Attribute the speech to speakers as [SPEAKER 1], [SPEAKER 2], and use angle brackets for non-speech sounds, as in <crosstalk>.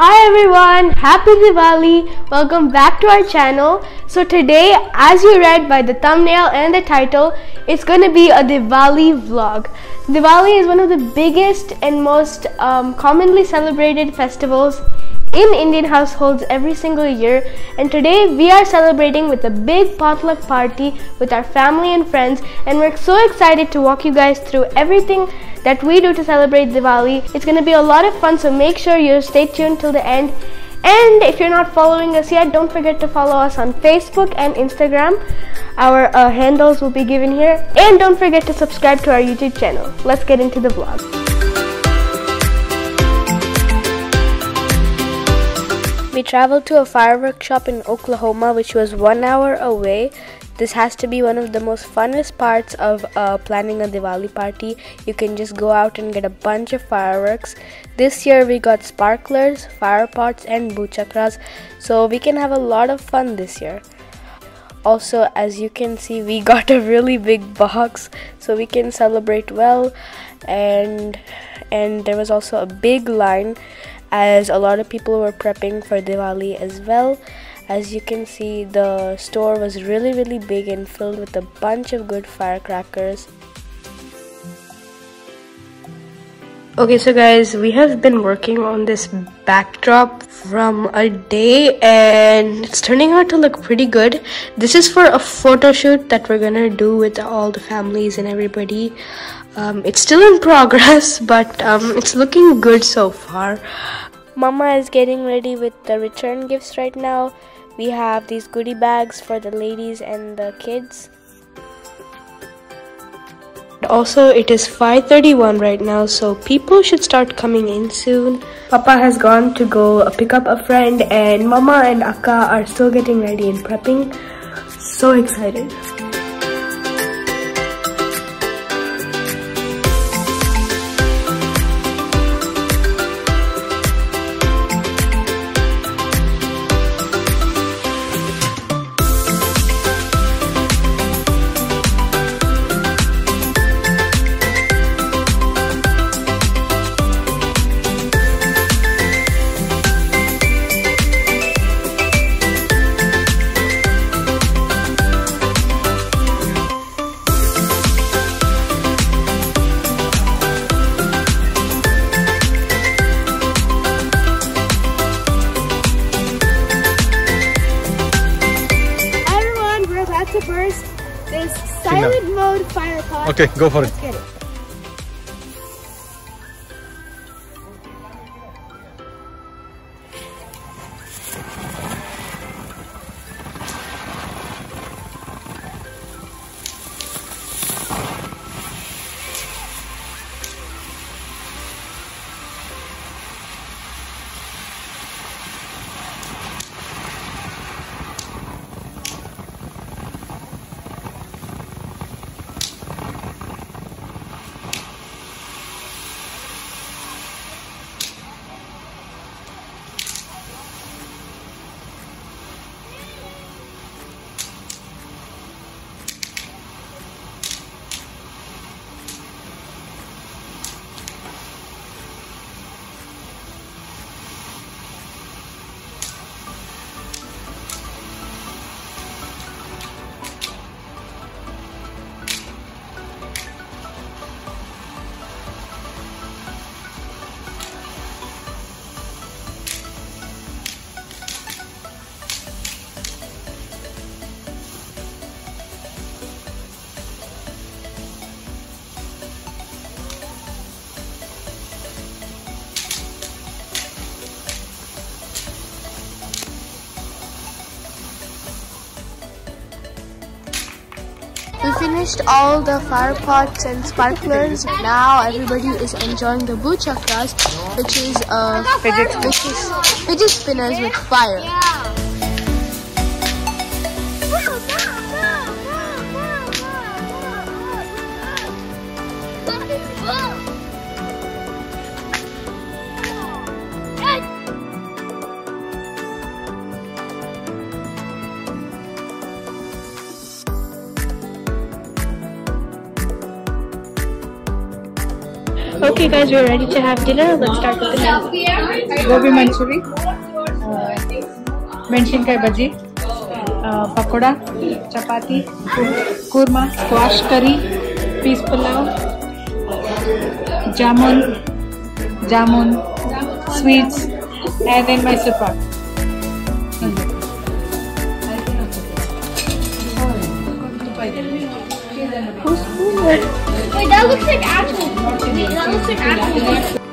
[SPEAKER 1] Hi everyone, happy Diwali. Welcome back to our channel. So today, as you read by the thumbnail and the title, it's going to be a Diwali vlog. Diwali is one of the biggest and most um, commonly celebrated festivals in Indian households every single year and today we are celebrating with a big potluck party with our family and friends and we're so excited to walk you guys through everything that we do to celebrate Diwali. It's going to be a lot of fun so make sure you stay tuned till the end and if you're not following us yet don't forget to follow us on Facebook and Instagram. Our uh, handles will be given here and don't forget to subscribe to our YouTube channel. Let's get into the vlog. We traveled to a fireworks shop in Oklahoma, which was one hour away. This has to be one of the most funnest parts of uh, planning a Diwali party. You can just go out and get a bunch of fireworks. This year we got sparklers, fire pots, and bhuchakras, so we can have a lot of fun this year. Also, as you can see, we <laughs> got a really big box, so we can celebrate well. And and there was also a big line as a lot of people were prepping for Diwali as well. As you can see, the store was really, really big and filled with a bunch of good firecrackers. Okay, so guys, we have been working on this backdrop from a day and it's turning out to look pretty good. This is for a photo shoot that we're gonna do with all the families and everybody. Um, it's still in progress, <laughs> but um, it's looking good so far. Mama is getting ready with the return gifts right now. We have these goodie bags for the ladies and the kids. Also, it is 5.31 right now, so people should start coming in soon. Papa has gone to go pick up a friend and Mama and Akka are still getting ready and prepping. So excited. Silent mode fire.
[SPEAKER 2] Okay, go for
[SPEAKER 1] Let's
[SPEAKER 2] it.
[SPEAKER 1] Finished all the fire pots and sparklers. Now everybody is enjoying the bhuchakras, which is uh, fidget, which is fidget spinners with fire. Okay guys, we're ready to have dinner. Let's start with the menu.
[SPEAKER 2] Gobi manchuri, mention kai bhaji, uh, pakoda, chapati, kurma, squash curry, peas pulao, jamun, jamun, sweets, and then my supper. Who's food?
[SPEAKER 1] Wait, that looks like actual. That looks like actual.